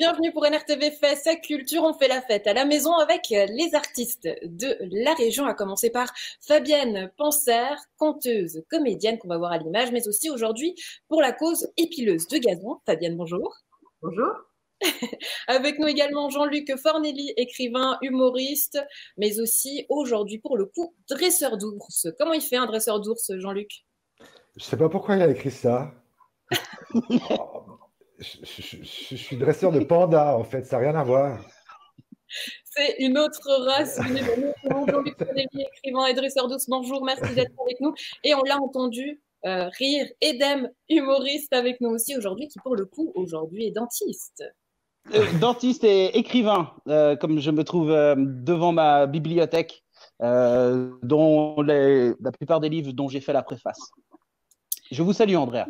Bienvenue pour NRTV Fait sa culture. On fait la fête à la maison avec les artistes de la région, à commencer par Fabienne Panser, conteuse, comédienne qu'on va voir à l'image, mais aussi aujourd'hui pour la cause épileuse de gazon. Fabienne, bonjour. Bonjour. Avec nous également Jean-Luc Fornelli, écrivain, humoriste, mais aussi aujourd'hui pour le coup dresseur d'ours. Comment il fait un dresseur d'ours, Jean-Luc? Je sais pas pourquoi il a écrit ça. je, suis dresseur de panda, en fait, ça n'a rien à voir. C'est une autre race. Fornelli, écrivain et dresseur d'ours. Bonjour, merci d'être avec nous. Et on l'a entendu euh, rire, Edem, humoriste avec nous aussi aujourd'hui, qui pour le coup aujourd'hui est dentiste. Euh, dentiste et écrivain, euh, comme je me trouve euh, devant ma bibliothèque, dont la plupart des livres dont j'ai fait la préface. Je vous salue, Andrea.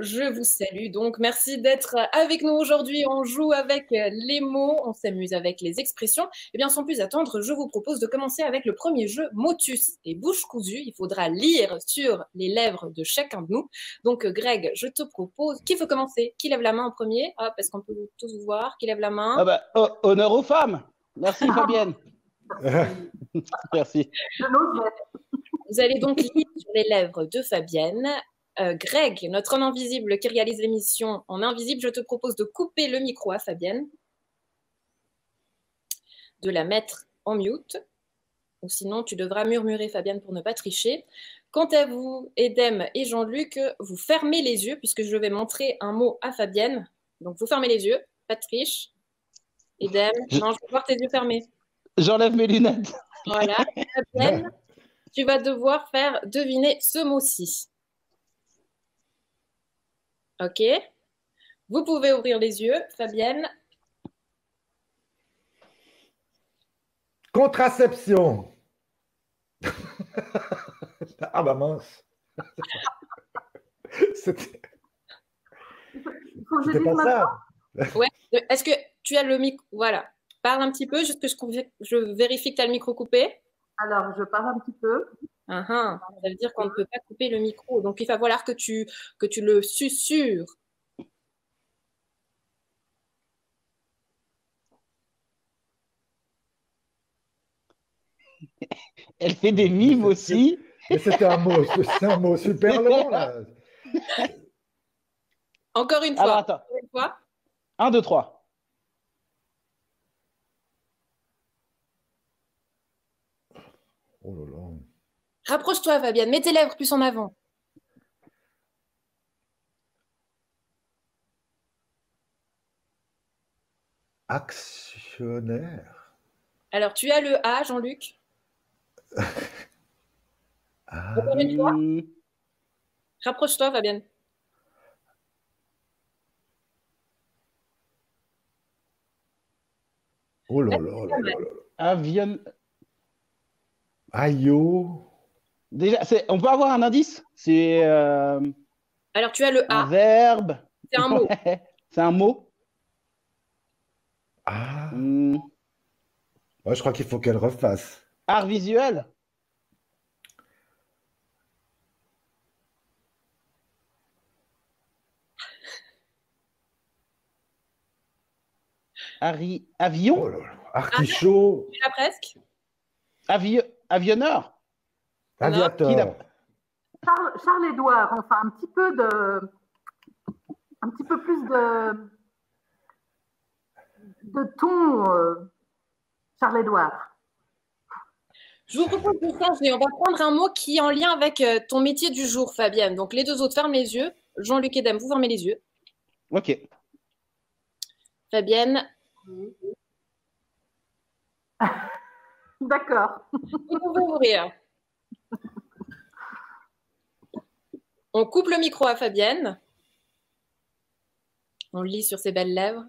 Je vous salue donc. Merci d'être avec nous aujourd'hui. On joue avec les mots, on s'amuse avec les expressions. Eh bien, sans plus attendre, je vous propose de commencer avec le premier jeu, Motus et bouche cousue. Il faudra lire sur les lèvres de chacun de nous. Donc, Greg, je te propose. Qui veut commencer? Qui lève la main en premier? Ah, parce qu'on peut tous vous voir? Qui lève la main? Ah bah, Honneur aux femmes. Merci, Fabienne. Merci. Vous allez donc lire sur les lèvres de Fabienne euh, Greg, notre homme invisible qui réalise l'émission en invisible, je te propose de couper le micro à Fabienne, de la mettre en mute, ou sinon tu devras murmurer Fabienne pour ne pas tricher. Quant à vous, Edem et Jean-Luc, vous fermez les yeux puisque je vais montrer un mot à Fabienne. Donc vous fermez les yeux, pas de triche. Edem, non, je vais voir tes yeux fermés. J'enlève mes lunettes. Voilà. Fabienne, tu vas devoir faire deviner ce mot-ci. Ok. Vous pouvez ouvrir les yeux, Fabienne. Contraception. ah bah mince. C'était pas ça. Ouais. Est-ce que tu as le micro Voilà. Parle un petit peu, juste que je, vérifie que tu as le micro coupé. Alors, je parle un petit peu. Uh Ça veut dire qu'on ne peut pas couper le micro. Donc, il va falloir que tu, que tu le susurres. Elle fait des mimes aussi. C'était un mot, c'est un mot super long là. Encore une fois. Alors, attends. Une fois. Un, deux, trois. Oh là là. Rapproche-toi, Fabienne. Mets tes lèvres plus en avant. Actionnaire. Alors, tu as le A, Jean-Luc ah. Rapproche-toi, Fabienne. Oh là là là là là. Avion. Ayo. Déjà, on peut avoir un indice? C'est. Euh, Alors, tu as le A. Un verbe. C'est un mot. C'est un mot. Ah. Hmm. je crois qu'il faut qu'elle refasse. Art visuel. avion. Oh Artichaut. tu l'as presque. Avionneur. Aviateur. Charles-Édouard, enfin un petit peu de, un petit peu plus de, de ton, euh, Charles-Édouard. Je vous propose de changer. On va prendre un mot qui est en lien avec euh, ton métier du jour, Fabienne. Donc les deux autres ferment les yeux. Jean-Luc et Dame, vous fermez les yeux. Ok. Fabienne. D'accord. Vous pouvez ouvrir. On coupe le micro à Fabienne. On lit sur ses belles lèvres.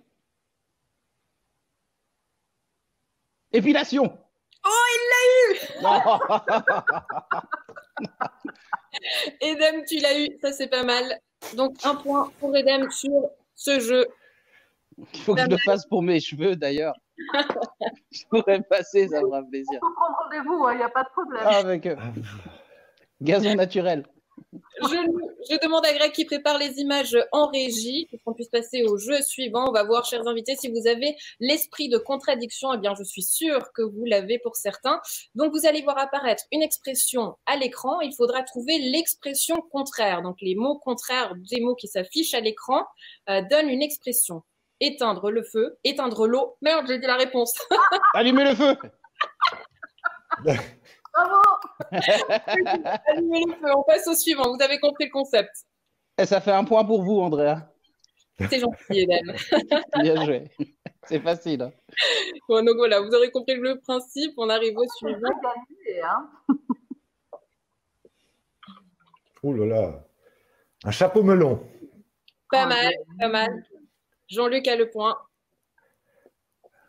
Épilation. Oh, il l'a eu Edem, tu l'as eu, ça c'est pas mal. Donc un point pour Edem sur ce jeu. Il faut que je le fasse pour mes cheveux d'ailleurs. Je pourrais passer, ça me fera plaisir. On peut prendre rendez-vous, il hein, n'y a pas de problème. Ah, avec euh, gazon naturel. je, je demande à Greg qui prépare les images en régie pour qu'on puisse passer au jeu suivant. On va voir, chers invités, si vous avez l'esprit de contradiction. Eh bien, je suis sûre que vous l'avez pour certains. Donc, vous allez voir apparaître une expression à l'écran. Il faudra trouver l'expression contraire. Donc, les mots contraires des mots qui s'affichent à l'écran euh, donnent une expression. Éteindre le feu, éteindre l'eau. Merde, j'ai dit la réponse. Allumez le feu Bravo Allumez le feu. On passe au suivant. Vous avez compris le concept. Et ça fait un point pour vous, Andrea. C'est gentil, Eden. Bien joué. C'est facile. hein. Bon, donc voilà, vous aurez compris le principe. On arrive au suivant. Hein. Ouh là là. Un chapeau melon. Pas mal, pas mal. Jean-Luc a le point.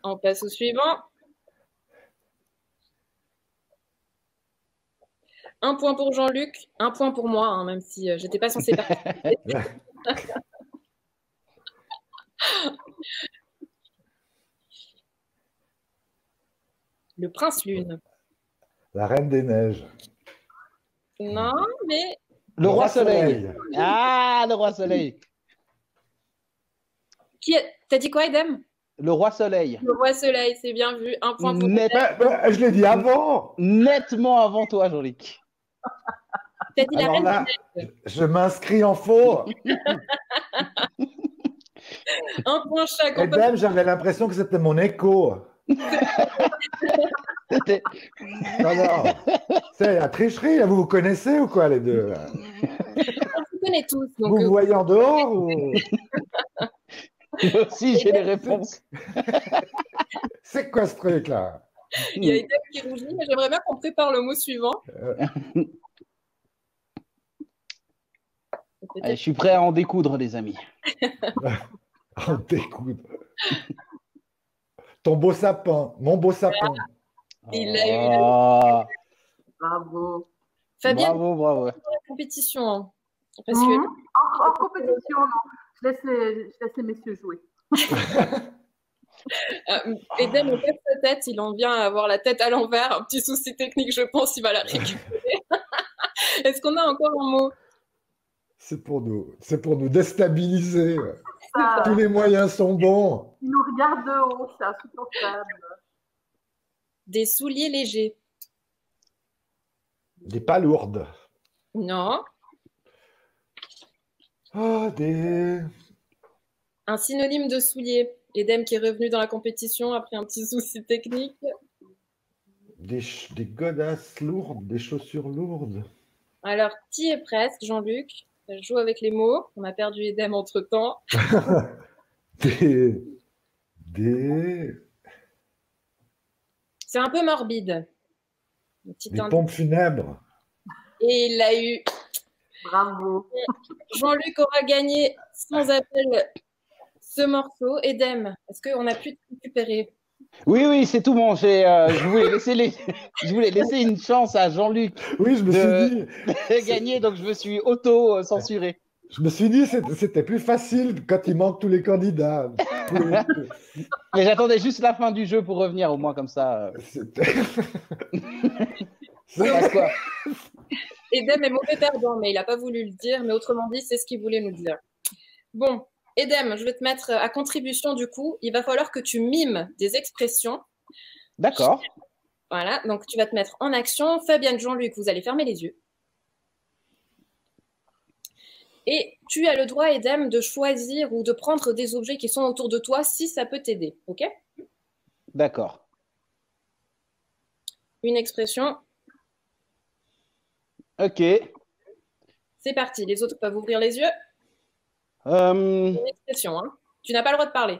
On passe au suivant. Un point pour Jean-Luc, un point pour moi, hein, même si euh, j'étais pas censée participer. Le prince lune. La reine des neiges. Non, mais Le roi soleil. Ah, le roi soleil. Qui a- T'as dit quoi, Edem? Le roi soleil. Le roi soleil, c'est bien vu. Un point pour Net- Bah, bah, je l'ai dit avant. nettement avant toi, Jean-Luc. T'as dit la Alors reine là, des neiges. je m'inscris en faux. Un point chaque. Et On peut- même, j'avais l'impression que c'était mon écho. C'était- Non, non. C'est la tricherie, là. vous vous connaissez ou quoi, les deux là? On se connaît tous. Donc, Vous vous euh, voyez en dehors ou... Moi aussi, j'ai les réponses. C'est quoi ce truc-là? Il y a Edem qui rougit, mais j'aimerais bien qu'on prépare le mot suivant. Allez, je suis prêt à en découdre, les amis. Oh, t'écoutes. Ton beau sapin, mon beau sapin. Il l'a eu. Ah, Bravo. Fabienne, bravo, bravo. la compétition. hein. Parce que Mhm. en, en compétition, non. Je laisse, les, je laisse les messieurs jouer. euh, Edem, on casse sa tête, il en vient à avoir la tête à l'envers. Un petit souci technique, je pense, il va la récupérer. Est-ce qu'on a encore un mot? C'est pour nous, c'est pour nous déstabiliser. Ça, Tous les moyens sont bons. ils nous regardent de haut, c'est insupportable. Des souliers légers. Des palourdes. Non. Oh, des. Un synonyme de soulier. Edem qui est revenu dans la compétition après un petit souci technique. Des, godasses lourdes, des chaussures lourdes. Alors, qui est presque, Jean-Luc? Je joue avec les mots. On a perdu Edem entre temps. Des. Des. C'est un peu morbide. Des pompes funèbres. Et il l'a eu. Bravo. Jean-Luc aura gagné sans appel ce morceau. Edem, est-ce qu'on a pu te récupérer? Oui, oui, c'est tout bon. Euh, je, voulais laisser les... je voulais laisser une chance à Jean-Luc Oui, je me De- suis dit, de gagner, donc je me suis auto-censuré. je me suis dit, c'était plus facile quand il manque tous les candidats. Mais j'attendais juste la fin du jeu pour revenir, au moins comme ça. euh, passe quoi. Edem est mauvais perdant, mais il n'a pas voulu le dire. Mais autrement dit, c'est ce qu'il voulait nous dire. Bon, Edem, je vais te mettre à contribution du coup. Il va falloir que tu mimes des expressions. D'accord. Voilà, donc tu vas te mettre en action. Fabienne, Jean-Luc, vous allez fermer les yeux. Et tu as le droit, Edem, de choisir ou de prendre des objets qui sont autour de toi si ça peut t'aider. OK? D'accord. Une expression. Ok. C'est parti. Les autres peuvent ouvrir les yeux. Euh, Une expression. Hein. Tu n'as pas le droit de parler.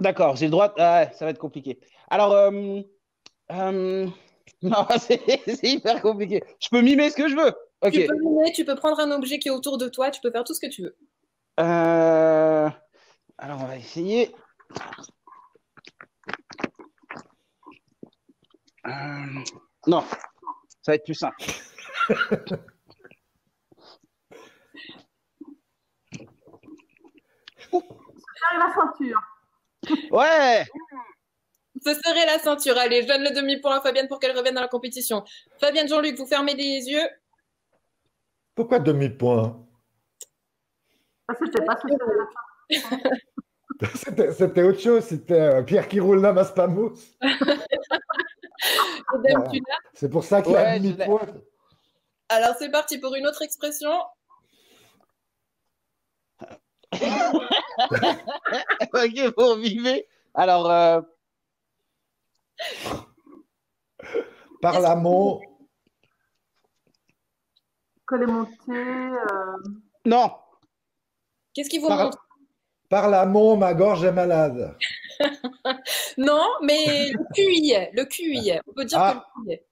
D'accord, j'ai le droit. de- Ah, ça va être compliqué. Alors, euh, euh, non, c'est hyper compliqué. Je peux mimer ce que je veux. Ok. Tu peux mimer, tu peux prendre un objet qui est autour de toi, tu peux faire tout ce que tu veux. Euh, Alors, on va essayer. Non, ça va être plus simple. La ceinture. Ouais. Ce serait la ceinture. Allez, je donne le demi-point à Fabienne pour qu'elle revienne dans la compétition. Fabienne, Jean-Luc, vous fermez les yeux. Pourquoi demi-point Ah, C'était pas ce que j'avais C'était c'était autre chose, c'était euh, Pierre qui roule Spamos. Edem, tu l'as C'est pour ça qu'il y a Ouais, l'ai. demi-point. Alors, c'est parti pour une autre expression. ok, vous revivez. Alors, euh, Par l'amont, Clémenté, euh, non, Qu'est-ce qui vous par, montre? Par l'amont, ma gorge est malade. Non, mais le QI, le QI. On peut dire Ah. que le QI.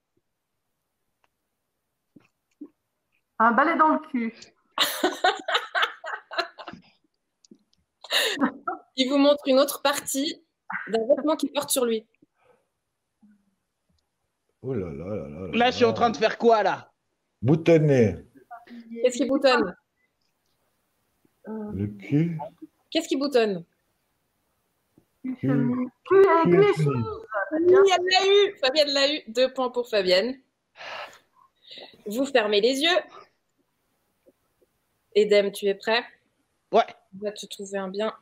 Un balai dans le cul. Il vous montre une autre partie d'un vêtement qu'il porte sur lui. Oh là là là là. là, je suis en train de faire quoi là? Boutonner Qu'est-ce qui boutonne? Le cul. Qu'est-ce qui boutonne? Cul, Cul. Fabienne l'a eu Fabienne l'a eu. Deux points pour Fabienne. Vous fermez les yeux. Edem, tu es prêt? Ouais. On va te trouver un bien.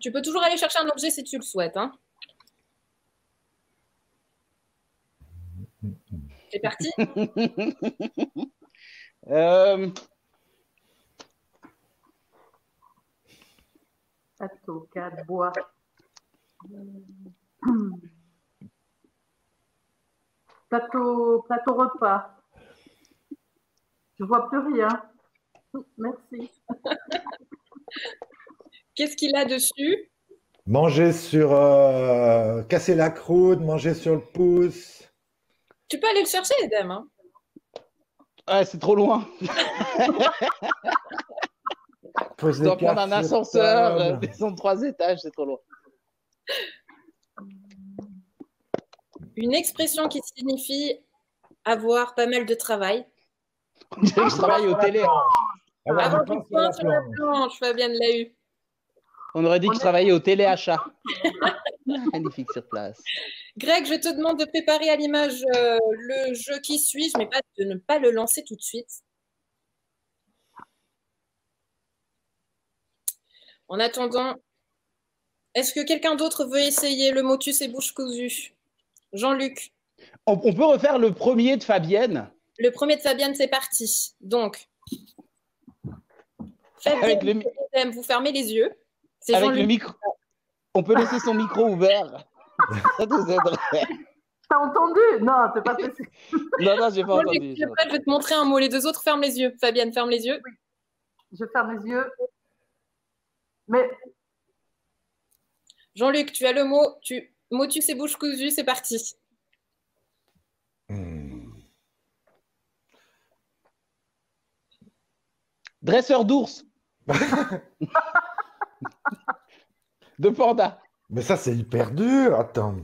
Tu peux toujours aller chercher un objet si tu le souhaites. Hein. C'est parti Euh, Plateau, cadre, bois. Plateau, plateau repas. Je vois plus rien. Merci. Qu'est-ce qu'il a dessus? Manger sur. euh, casser la croûte, manger sur le pouce. Tu peux aller le chercher, Edem. hein. ouais, c'est trop loin. Je dois prendre un ascenseur, euh, descendre trois étages, c'est trop loin. Une expression qui signifie avoir pas mal de travail. Je travaille au télé. Du pain sur la planche. planche, Fabienne l'a eu. On aurait dit que je travaillais au téléachat. Magnifique sur place. Greg, je te demande de préparer à l'image euh, le jeu qui suit, mais pas de ne pas le lancer tout de suite. En attendant, est-ce que quelqu'un d'autre veut essayer le motus et bouche cousue Jean-Luc, On, on peut refaire le premier de Fabienne le premier de Fabienne, c'est parti. Donc, Fabienne, le, vous fermez les yeux. C'est avec le micro. On peut laisser son micro ouvert. Ça nous aiderait. T'as entendu? Non, c'est pas possible. Non, non, j'ai pas entendu. Je vais te montrer un mot. Les deux autres ferment les yeux. Fabienne, ferme les yeux. Je ferme les yeux. Mais Jean-Luc, tu as le mot. Tu... Motus et bouche cousue, c'est parti. Dresseur d'ours. de panda. Mais ça, c'est hyper dur. Attends.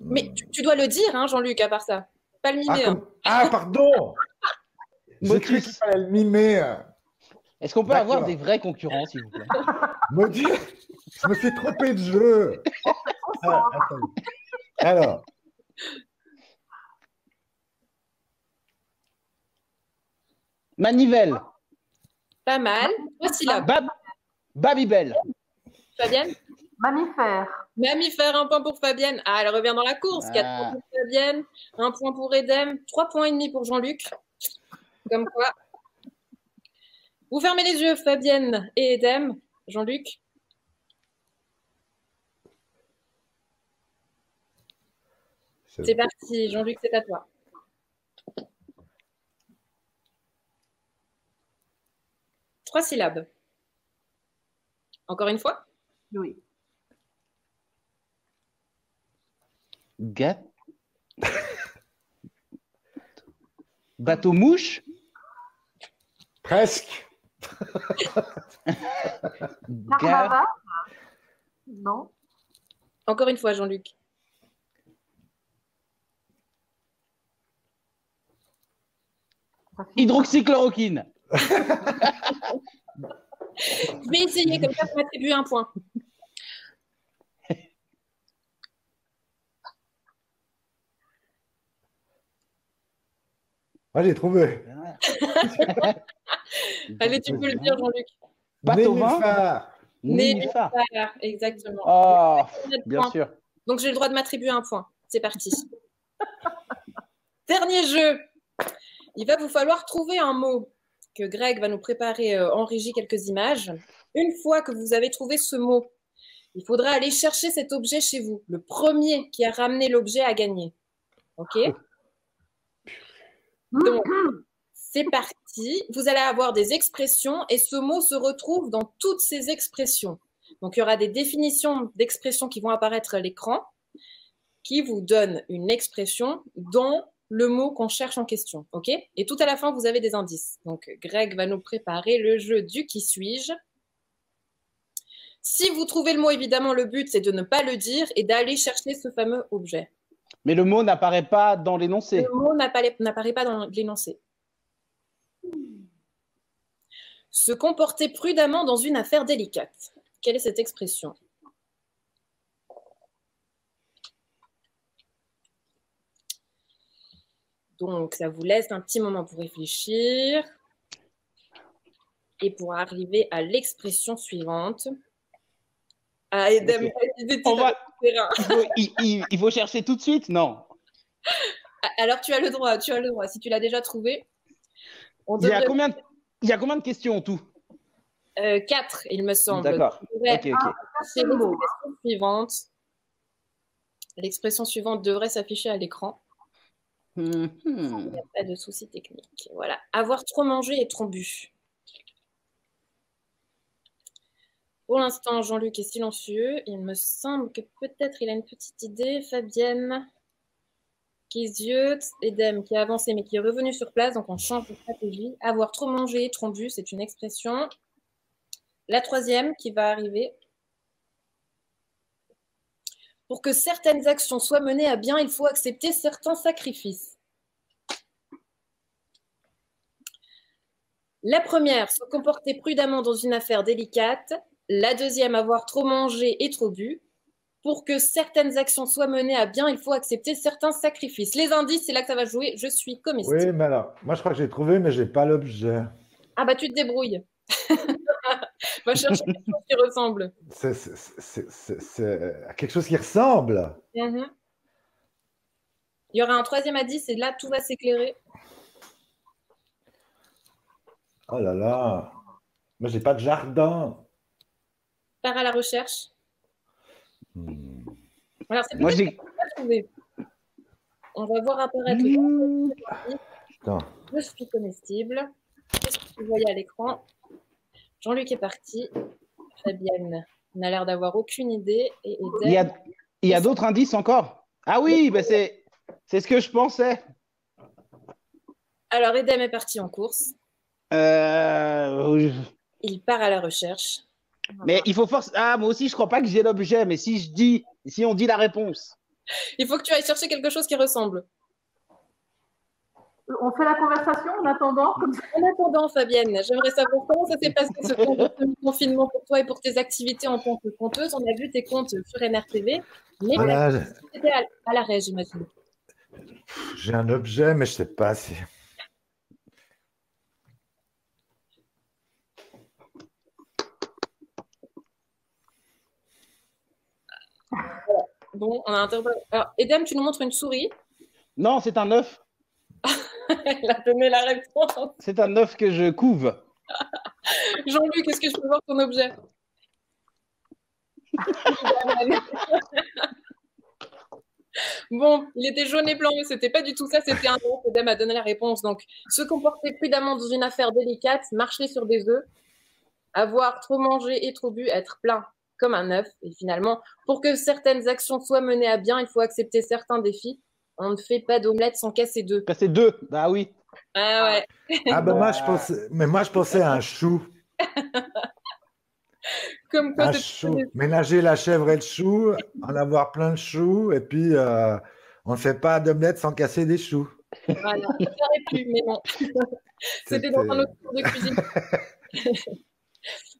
Mais tu, tu dois le dire, hein, Jean-Luc, à part ça. Pas le Ah, mimer. hein. comme- ah, pardon J'ai cru qu'il fallait le mimer. Est-ce qu'on peut avoir des vrais concurrents, s'il vous plaît? Maudit, je me suis trompé de jeu. Ah. Alors, Manivelle. Pas mal. Trois syllabes. Bab... Babybel. Fabienne? Mammifère. Mammifère, un point pour Fabienne. Ah, elle revient dans la course. Quatre Ah. points pour Fabienne, un point pour Edem, trois points et demi pour Jean-Luc. Comme quoi. Vous fermez les yeux, Fabienne et Edem. Jean-Luc? C'est parti. Jean-Luc, c'est à toi. Trois syllabes. Encore une fois? Oui. Gat. Bateau mouche. presque. Carnaval Non. Encore une fois, Jean-Luc. Hydroxychloroquine. Je vais essayer, comme ça, je m'attribue un point. Moi, j'ai trouvé. Allez, tu peux le dire, Jean-Luc. Nénuphar. Nénuphar. Voilà, exactement. Oh, bien point. sûr. Donc j'ai le droit de m'attribuer un point. C'est parti. Dernier jeu. Il va vous falloir trouver un mot que Greg va nous préparer euh, en régie quelques images. Une fois que vous avez trouvé ce mot, il faudra aller chercher cet objet chez vous. Le premier qui a ramené l'objet a gagné. OK? Donc, c'est parti. Vous allez avoir des expressions et ce mot se retrouve dans toutes ces expressions. Donc, il y aura des définitions d'expressions qui vont apparaître à l'écran qui vous donnent une expression dans le mot qu'on cherche en question. OK? Et tout à la fin, vous avez des indices. Donc, Greg va nous préparer le jeu du qui suis-je. Si vous trouvez le mot, évidemment, le but, c'est de ne pas le dire et d'aller chercher ce fameux objet. Mais le mot n'apparaît pas dans l'énoncé. Le mot n'apparaît n'apparaît pas dans l'énoncé. Se comporter prudemment dans une affaire délicate. Quelle est cette expression? Donc, ça vous laisse un petit moment pour réfléchir et pour arriver à l'expression suivante. Ah, On va- terrain. Il faut, il- il- il faut chercher tout de suite Non? Alors, tu as le droit, tu as le droit. Si tu l'as déjà trouvé, on Il y, a devrait combien de, il y a combien de questions en tout? Euh, quatre, il me semble. D'accord. L'expression suivante. L'expression suivante devrait s'afficher à l'écran. Mhm. Il n'y a pas de souci technique. Voilà. Avoir trop mangé et trop bu. Pour l'instant, Jean-Luc est silencieux. Il me semble que peut-être il a une petite idée. Fabienne qui. Edem qui a avancé mais qui est revenu sur place. Donc on change de stratégie. Avoir trop mangé et trop bu, c'est une expression. La troisième qui va arriver. Pour que certaines actions soient menées à bien, il faut accepter certains sacrifices. La première, se comporter prudemment dans une affaire délicate. La deuxième, avoir trop mangé et trop bu. Pour que certaines actions soient menées à bien, il faut accepter certains sacrifices. Les indices, c'est là que ça va jouer. Je suis comestible. Oui, mais alors, moi, je crois que j'ai trouvé, mais j'ai pas l'objet. Ah bah tu te débrouilles. Va chercher quelque chose qui ressemble. C'est- quelque chose qui ressemble. Mhm. Il y aura un troisième indice et là, tout va s'éclairer. Oh là là. Moi, j'ai pas de jardin. Part à la recherche. Hmm. Alors, c'est Moi, j'ai. On va voir apparaître le. Putain. Je suis comestible. Qu'est-ce que vous voyez à l'écran Jean-Luc est parti. Fabienne n'a l'air d'avoir aucune idée. Et Il y a, il y a d'autres indices encore? Ah oui, ben c'est, c'est ce que je pensais. Alors, Edem est parti en course. Euh, Il part à la recherche. mais il faut force. Ah, moi aussi, je crois pas que j'ai l'objet, mais si je dis, si on dit la réponse. Il faut que tu ailles chercher quelque chose qui ressemble. On fait la conversation en attendant comme ça. En attendant, Fabienne, j'aimerais savoir comment ça s'est passé ce confinement pour toi et pour tes activités en tant que conteuse. On a vu tes comptes sur NRTV, mais Voilà, c'était à, à l'arrêt, j'imagine. j'ai un objet, mais je sais pas si. Bon, on a interpellé. Alors, Edem, tu nous montres une souris? Non, c'est un œuf. Elle a donné la réponse. C'est un œuf que je couve. Jean-Luc, est-ce que je peux voir ton objet? Bon, il était jaune et blanc, mais c'était pas du tout ça, c'était un œuf. Edem a donné la réponse. Donc, se comporter prudemment dans une affaire délicate, marcher sur des œufs, avoir trop mangé et trop bu, être plein comme un œuf. Et finalement, pour que certaines actions soient menées à bien, il faut accepter certains défis. On ne fait pas d'omelette sans casser d'œufs. C'est deux. Bah oui. Ah ouais. Ah ben moi je pensais, mais moi je pensais à un chou, Comme quoi, un chou. Mélanger la chèvre et le chou, en avoir plein de choux, et puis euh, on ne fait pas d'omelette sans casser des choux. Voilà, j'aurais pu, mais non. C'était dans un autre cours de cuisine.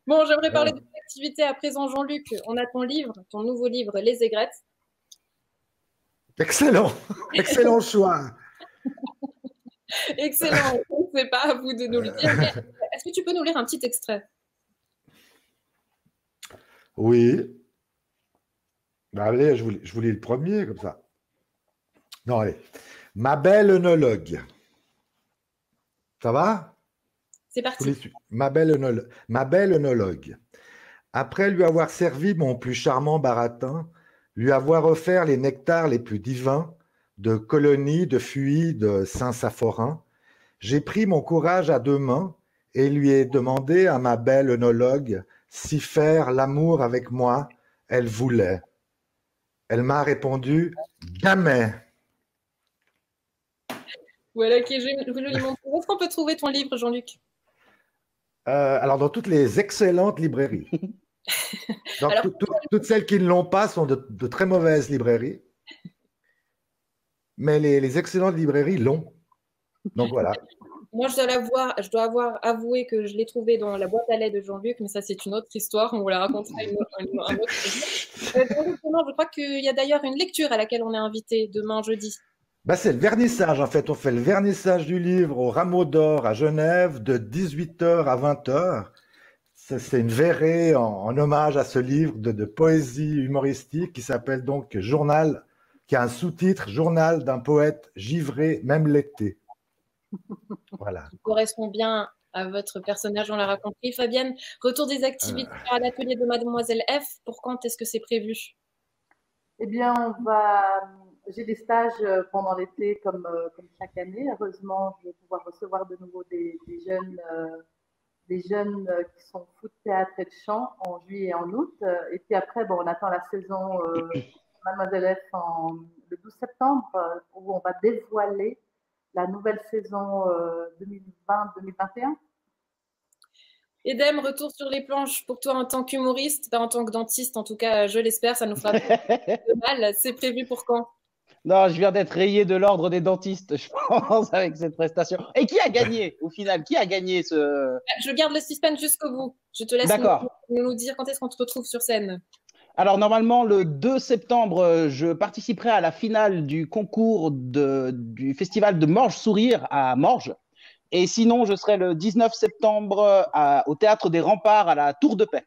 bon, j'aimerais parler de ton activité à présent, Jean-Luc. On a ton livre, ton nouveau livre, Les aigrettes. Excellent, excellent choix. Excellent. Ce n'est pas à vous de nous le dire. Est-ce que tu peux nous lire un petit extrait? Oui. Bah, allez, je vous, je vous lis le premier comme ça. Non, allez. Ma belle œnologue. Ça va? C'est parti. Ma belle, œnologue. Ma belle œnologue. Après lui avoir servi mon plus charmant baratin, lui avoir offert les nectars les plus divins de colonies de fuis de Saint-Saphorin, j'ai pris mon courage à deux mains et lui ai demandé à ma belle œnologue si faire l'amour avec moi elle voulait. Elle m'a répondu jamais. Voilà qui est joliment. Où est-ce qu'on peut trouver ton livre, Jean-Luc? Euh, Alors, dans toutes les excellentes librairies. toutes celles qui ne l'ont pas sont de, très mauvaises librairies. Mais les, excellentes librairies l'ont. Donc voilà. Moi, je dois, je dois avoir avoué que je l'ai trouvé dans la boîte à lait de Jean-Luc, mais ça, c'est une autre histoire. On vous la racontera une, un autre jour. Euh, je crois qu'il y a d'ailleurs une lecture à laquelle on est invité demain jeudi. Bah, c'est le vernissage. En fait, on fait le vernissage du livre au Rameau d'Or à Genève de 18h à 20h. C'est une verrée en, hommage à ce livre de, poésie humoristique qui s'appelle donc Journal, qui a un sous-titre Journal d'un poète givré même l'été. Voilà. Qui correspond bien à votre personnage, on l'a raconté. Fabienne, retour des activités euh. à l'atelier de Mademoiselle F. Pour quand est-ce que c'est prévu? Eh bien, on va j'ai des stages euh, pendant l'été comme, euh, comme chaque année. Heureusement, je vais pouvoir recevoir de nouveau des, jeunes, des jeunes euh, qui sont foot, théâtre et de chant en juillet et en août. Et puis après, bon, on attend la saison Mademoiselle F le 12 septembre où on va dévoiler la nouvelle saison 2020-2021. Edem, retour sur les planches pour toi en tant qu'humoriste, pas en tant que dentiste, en tout cas, je l'espère, ça nous fera de mal. C'est prévu pour quand? Non, je viens d'être rayé de l'ordre des dentistes, je pense, avec cette prestation. Et qui a gagné au final? Qui a gagné ce. Je garde le suspense jusqu'au bout. Je te laisse nous, nous, dire quand est-ce qu'on te retrouve sur scène. Alors, normalement, le 2 septembre, je participerai à la finale du concours de, du festival de Morges Sourire à Morges. Et sinon, je serai le 19 septembre au Théâtre des Remparts à la Tour de Paix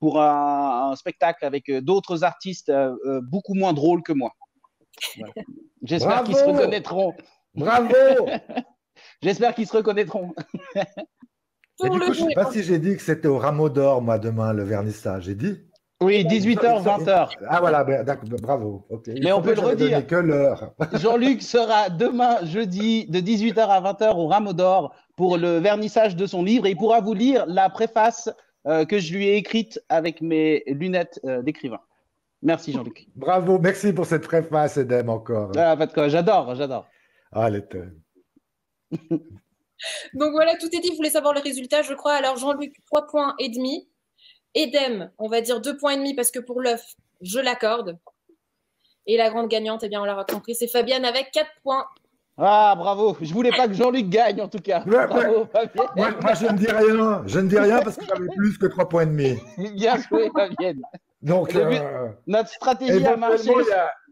pour un, spectacle avec d'autres artistes euh, euh, beaucoup moins drôles que moi. J'espère qu'ils se reconnaîtront. Bravo J'espère qu'ils se reconnaîtrent. du coup, je ne sais pas si j'ai dit que c'était au Rameau d'Or, moi, demain, le vernissage. J'ai dit? Oui, 18h, 20h. Ah voilà, ben, bravo. Mais on peut le redire. que l'heure. Jean-Luc sera demain, jeudi, de 18h à 20h au Rameau d'Or pour le vernissage de son livre et il pourra vous lire la préface euh, que je lui ai écrite avec mes lunettes euh, d'écrivain. Merci Jean-Luc. Bravo, merci pour cette préface, Edem, encore. Ah, pas de quoi, j'adore, j'adore. Ah, elle Donc voilà, tout est dit. Vous voulez savoir le résultat, je crois. Alors Jean-Luc, 3 points et demi. Edem, on va dire 2 points et demi parce que pour l'œuf, je l'accorde. Et la grande gagnante, eh bien, on l'a compris, c'est Fabienne avec 4 points. Ah, bravo. Je voulais pas que Jean-Luc gagne, en tout cas. bravo, moi, moi, je ne dis rien. Je ne dis rien parce que j'avais plus que 3 points et demi. Bien joué, Fabienne. Donc, euh, notre stratégie a marché.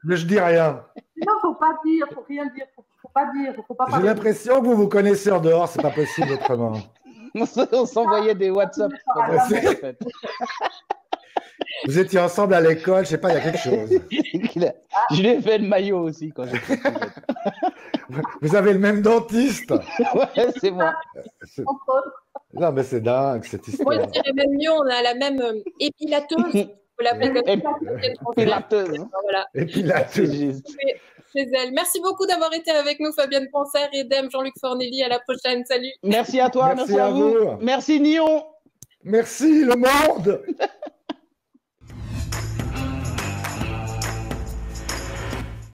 Mais je dis rien. Non, faut pas dire, faut rien dire, faut, faut pas dire, faut pas. J'ai l'impression que vous vous connaissez en dehors, c'est pas possible autrement. On s'envoyait des WhatsApp. Vous étiez ensemble à l'école, je sais pas, il y a quelque chose. je lui ai fait le maillot aussi quand j'étais Vous avez le même dentiste Ouais, c'est moi. Non, mais c'est dingue cette histoire. Moi, je dirais même mieux, on a la même euh, épilateuse. Épilateuse. Voilà. Chez elle. Merci beaucoup d'avoir été avec nous, Fabienne Panser et Dem, Jean-Luc Fornelli. À la prochaine. Salut. Merci à toi, merci, à, vous. Merci, Nyon. Merci, le monde.